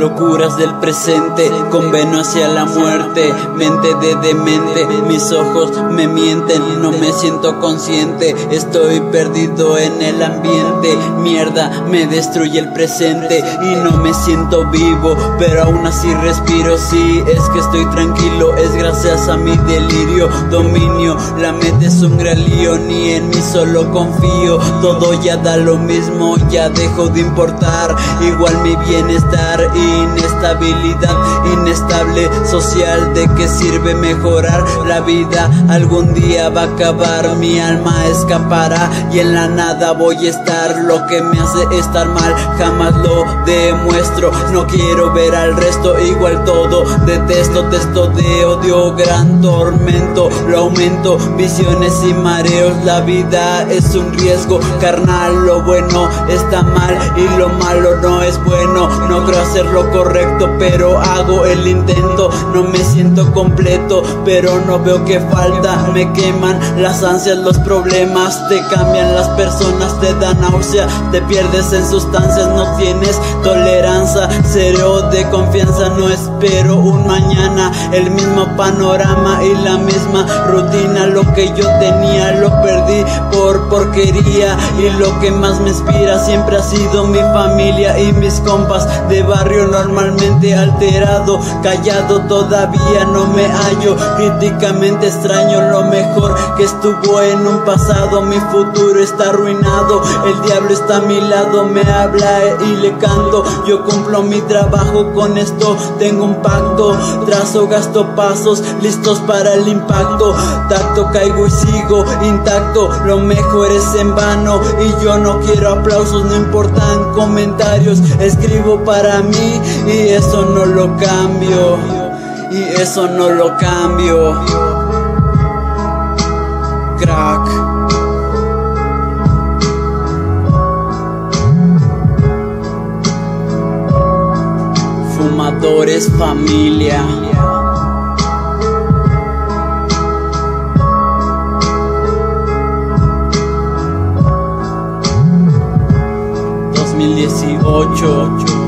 locuras del presente, convenio hacia la muerte, mente de demente, mis ojos me mienten, no me siento consciente, estoy perdido en el ambiente, mierda, me destruye el presente y no me siento vivo, pero aún así respiro, sí, es que estoy tranquilo, es gracias a mi delirio, dominio, la mente es un gran lío, ni en mí solo confío, todo ya da lo mismo, ya dejo de importar, igual mi bienestar, inestabilidad, inestable social, ¿de qué sirve mejorar la vida? Algún día va a acabar, mi alma escapará y en la nada voy a estar, lo que me hace estar mal, jamás lo demuestro, no quiero ver al resto igual todo, detesto, testo de odio, gran tormento, lo aumento, visiones y mareos, la vida es un riesgo, carnal, lo bueno está mal y lo malo no es bueno, no creo hacer lo correcto, pero hago el intento, no me siento completo, pero no veo que falta, me queman las ansias, los problemas, te cambian las personas, te dan náusea, te pierdes en sustancias, no tienes tolerancia, cero de confianza, no espero un mañana, el mismo panorama y la misma rutina, lo que yo tenía lo perdí por porquería. Y lo que más me inspira siempre ha sido mi familia y mis compas de barrio normalmente alterado, callado todavía no me hallo, críticamente extraño lo mejor que estuvo en un pasado, mi futuro está arruinado, el diablo está a mi lado, me habla y le canto, yo cumplo mi trabajo con esto, tengo un pacto, trazo, gasto pasos, listos para el impacto, tacto, caigo y sigo intacto, lo mejor es en vano y yo no quiero aplausos, no importan comentarios, escribo para y eso no lo cambio, y eso no lo cambio. Crack. Fumadores familia. Dos mil dieciocho